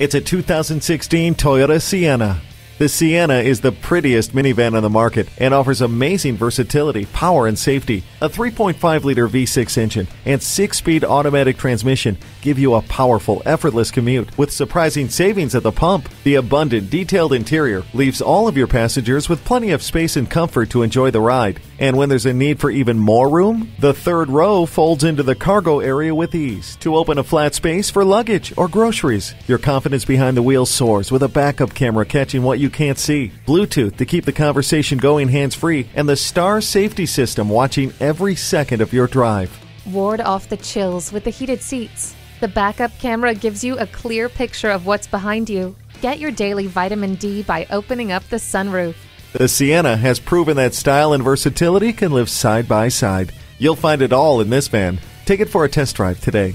It's a 2016 Toyota Sienna. The Sienna is the prettiest minivan on the market and offers amazing versatility, power, and safety. A 3.5 liter V6 engine and 6 speed automatic transmission give you a powerful, effortless commute with surprising savings at the pump. The abundant, detailed interior leaves all of your passengers with plenty of space and comfort to enjoy the ride. And when there's a need for even more room, the third row folds into the cargo area with ease to open a flat space for luggage or groceries. Your confidence behind the wheel soars with a backup camera catching what you can't see, Bluetooth to keep the conversation going hands free, and the Star safety system watching every second of your drive. Ward off the chills with the heated seats. The backup camera gives you a clear picture of what's behind you. Get your daily vitamin D by opening up the sunroof. The Sienna has proven that style and versatility can live side by side. You'll find it all in this van. Take it for a test drive today.